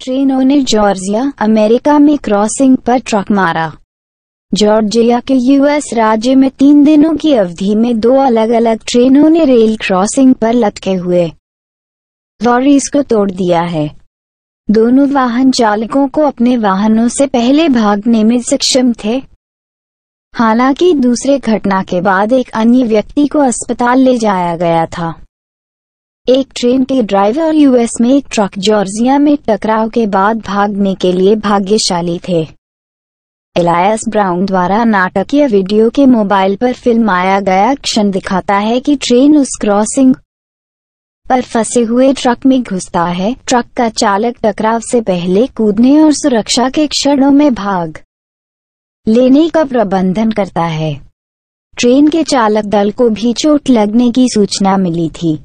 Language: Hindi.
ट्रेनों ने जॉर्जिया, अमेरिका में क्रॉसिंग पर ट्रक मारा। जॉर्जिया के यूएस राज्य में तीन दिनों की अवधि में दो अलग अलग ट्रेनों ने रेल क्रॉसिंग पर लटके हुए लॉरीज को तोड़ दिया है। दोनों वाहन चालकों को अपने वाहनों से पहले भागने में सक्षम थे। हालाँकि दूसरे घटना के बाद एक अन्य व्यक्ति को अस्पताल ले जाया गया था। एक ट्रेन के ड्राइवर यूएस में एक ट्रक जॉर्जिया में टकराव के बाद भागने के लिए भाग्यशाली थे। एलायस ब्राउन द्वारा नाटकीय वीडियो के मोबाइल पर फिल्माया गया क्षण दिखाता है कि ट्रेन उस क्रॉसिंग पर फंसे हुए ट्रक में घुसता है। ट्रक का चालक टकराव से पहले कूदने और सुरक्षा के क्षणों में भाग लेने का प्रबंधन करता है। ट्रेन के चालक दल को भी चोट लगने की सूचना मिली थी।